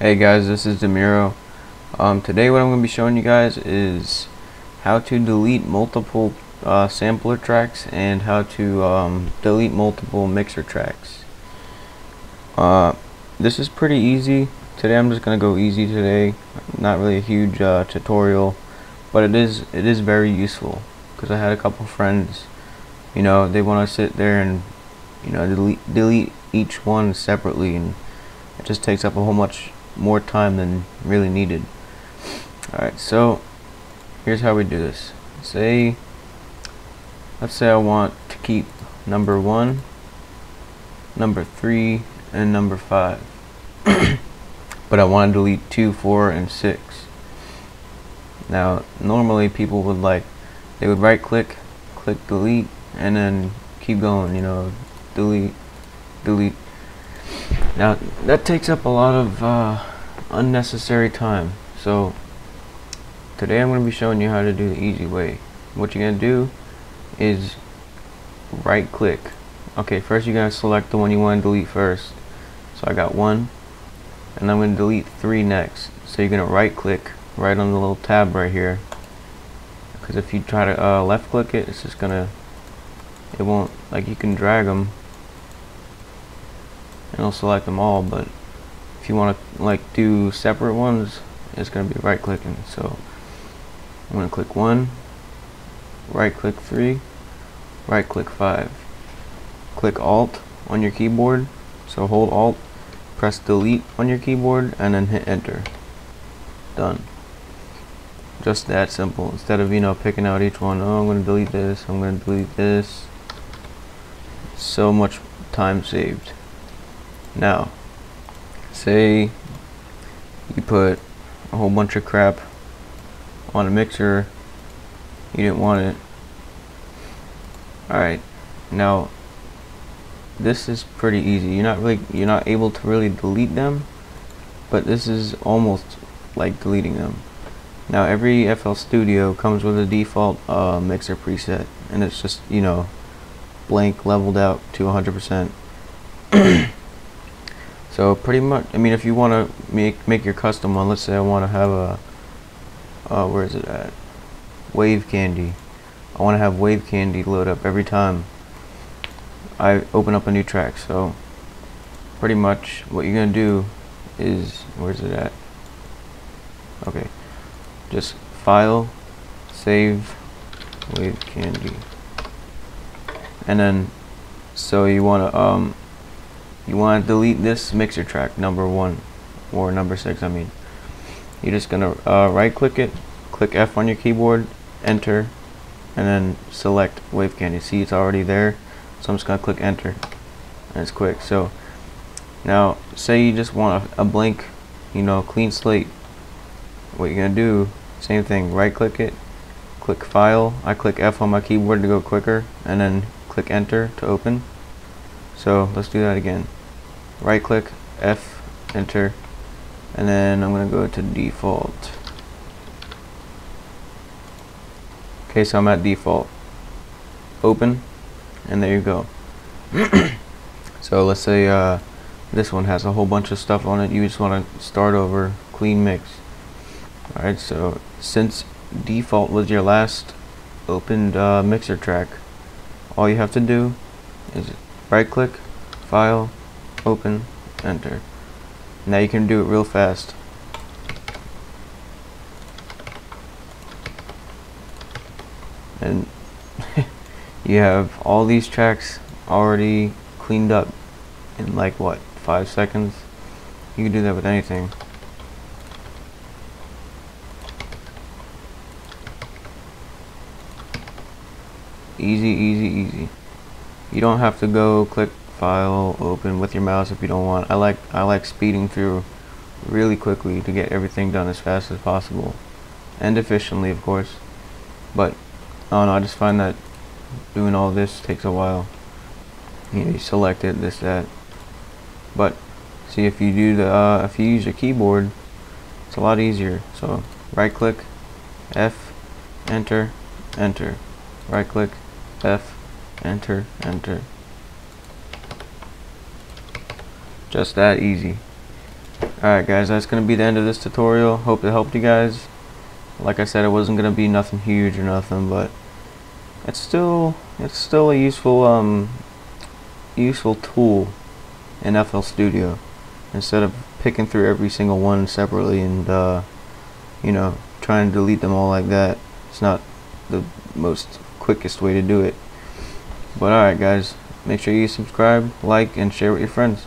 Hey guys, this is DiMuro. Um, today what I'm going to be showing you guys is how to delete multiple uh, sampler tracks and how to um, delete multiple mixer tracks. Uh, this is pretty easy. Today I'm just going to go easy today. Not really a huge uh, tutorial, but it is it is very useful because I had a couple friends, you know, they want to sit there and you know delete delete each one separately and it just takes up a whole much more time than really needed. Alright, so here's how we do this. Say, let's say I want to keep number 1, number 3, and number 5. but I want to delete 2, 4, and 6. Now, normally people would like, they would right click, click delete, and then keep going, you know, delete, delete, now that takes up a lot of uh, unnecessary time. So today I'm going to be showing you how to do the easy way. What you're going to do is right click. Okay, first you're going to select the one you want to delete first. So I got one and I'm going to delete three next. So you're going to right click right on the little tab right here. Because if you try to uh, left click it, it's just going to, it won't, like you can drag them and it'll select them all but if you want to like do separate ones it's going to be right clicking so I'm going to click 1 right click 3 right click 5 click alt on your keyboard so hold alt press delete on your keyboard and then hit enter. Done. Just that simple. Instead of you know picking out each one oh I'm going to delete this I'm going to delete this. So much time saved. Now, say you put a whole bunch of crap on a mixer, you didn't want it. Alright, now this is pretty easy. You're not really you're not able to really delete them, but this is almost like deleting them. Now every FL Studio comes with a default uh, mixer preset, and it's just you know blank leveled out to 100%. So pretty much, I mean, if you want to make make your custom one, let's say I want to have a, uh, where is it at? Wave Candy. I want to have Wave Candy load up every time I open up a new track. So pretty much what you're gonna do is, where's it at? Okay, just file, save, Wave Candy, and then so you want to um you want to delete this mixer track number one or number six I mean. You're just gonna uh, right click it click F on your keyboard enter and then select wave candy. See it's already there so I'm just gonna click enter and it's quick. So now say you just want a, a blank you know clean slate. What you're gonna do same thing right click it click file I click F on my keyboard to go quicker and then click enter to open. So let's do that again right click F enter and then I'm gonna go to default. Okay so I'm at default. Open and there you go. So let's say uh, this one has a whole bunch of stuff on it you just want to start over clean mix. Alright so since default was your last opened uh, mixer track all you have to do is right click file open, enter. Now you can do it real fast. And you have all these tracks already cleaned up in like what, five seconds? You can do that with anything. Easy, easy, easy. You don't have to go click file open with your mouse if you don't want. I like I like speeding through really quickly to get everything done as fast as possible. And efficiently of course. But I know I just find that doing all this takes a while. You, know, you select it this that. But see if you do the uh, if you use your keyboard it's a lot easier. So right click F enter enter. Right click F enter enter just that easy. Alright guys, that's to be the end of this tutorial. Hope it helped you guys. Like I said, it wasn't to be nothing huge or nothing, but it's still it's still a useful um useful tool in FL Studio instead of picking through every single one separately and uh, you know trying to delete them all like that. It's not the most quickest way to do it. But alright guys, make sure you subscribe, like, and share with your friends.